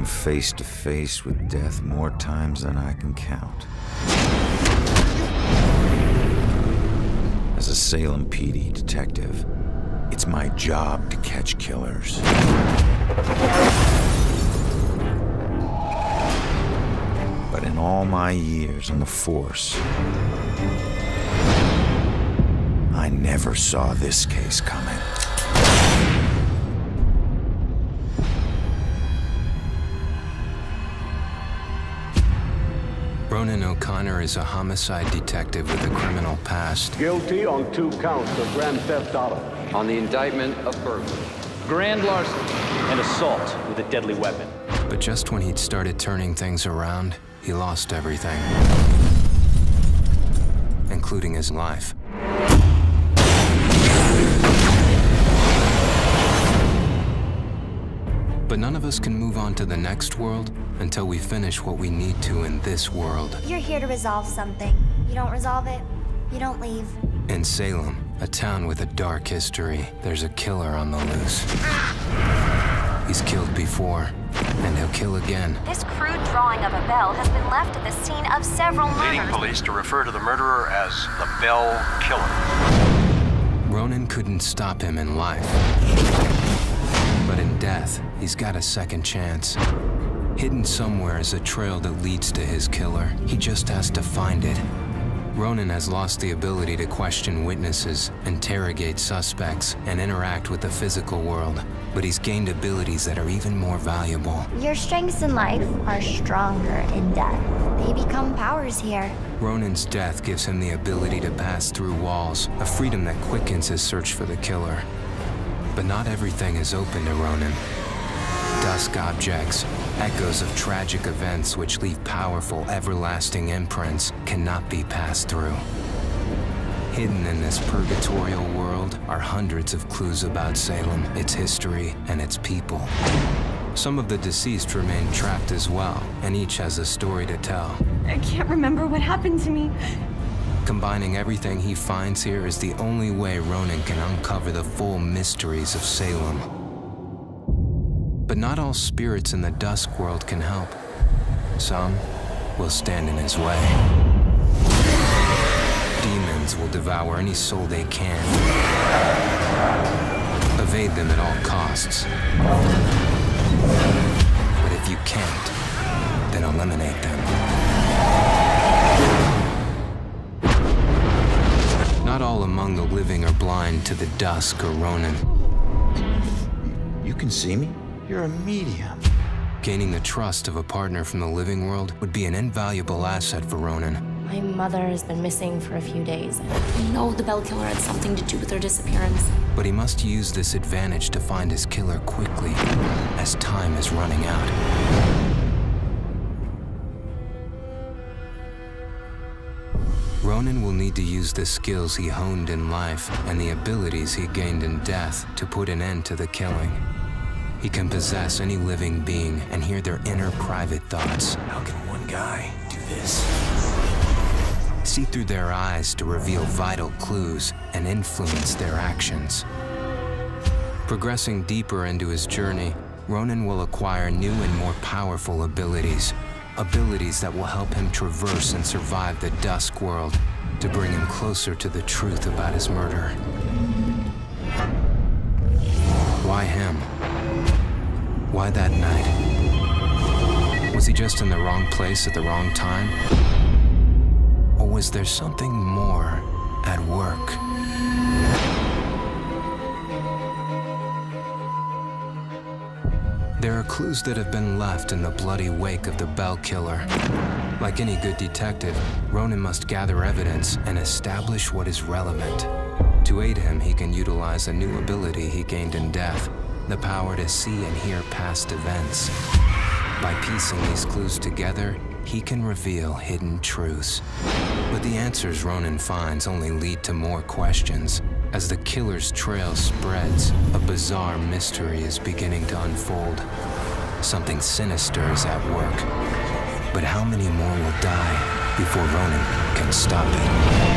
come face to face with death more times than I can count. As a Salem PD detective, it's my job to catch killers. But in all my years on the force, I never saw this case coming. Ronan O'Connor is a homicide detective with a criminal past. Guilty on two counts of grand theft auto. On the indictment of burglary. Grand larceny and assault with a deadly weapon. But just when he'd started turning things around, he lost everything, including his life. But none of us can move on to the next world until we finish what we need to in this world. You're here to resolve something. You don't resolve it, you don't leave. In Salem, a town with a dark history, there's a killer on the loose. He's killed before, and he'll kill again. This crude drawing of a bell has been left at the scene of several murders. Leading police to refer to the murderer as the Bell Killer. Ronan couldn't stop him in life. But death, he's got a second chance. Hidden somewhere is a trail that leads to his killer. He just has to find it. Ronan has lost the ability to question witnesses, interrogate suspects, and interact with the physical world. But he's gained abilities that are even more valuable. Your strengths in life are stronger in death. They become powers here. Ronan's death gives him the ability to pass through walls, a freedom that quickens his search for the killer. But not everything is open to Ronan. Dusk objects, echoes of tragic events which leave powerful, everlasting imprints, cannot be passed through. Hidden in this purgatorial world are hundreds of clues about Salem, its history, and its people. Some of the deceased remain trapped as well, and each has a story to tell. I can't remember what happened to me. Combining everything he finds here is the only way Ronan can uncover the full mysteries of Salem. But not all spirits in the Dusk world can help. Some will stand in his way. Demons will devour any soul they can. Evade them at all costs. But if you can't, then eliminate them. Not all among the living are blind to the dusk or Ronan. You can see me? You're a medium. Gaining the trust of a partner from the living world would be an invaluable asset for Ronan. My mother has been missing for a few days. I know the Bell Killer had something to do with her disappearance. But he must use this advantage to find his killer quickly, as time is running out. Ronan will need to use the skills he honed in life and the abilities he gained in death to put an end to the killing. He can possess any living being and hear their inner private thoughts. How can one guy do this? see through their eyes to reveal vital clues and influence their actions. Progressing deeper into his journey, Ronan will acquire new and more powerful abilities. Abilities that will help him traverse and survive the Dusk world to bring him closer to the truth about his murder. Why him? Why that night? Was he just in the wrong place at the wrong time? Or was there something more at work? There are clues that have been left in the bloody wake of the Bell Killer. Like any good detective, Ronan must gather evidence and establish what is relevant. To aid him, he can utilize a new ability he gained in death, the power to see and hear past events. By piecing these clues together, he can reveal hidden truths. But the answers Ronan finds only lead to more questions. As the killer's trail spreads, a bizarre mystery is beginning to unfold. Something sinister is at work. But how many more will die before Ronan can stop it?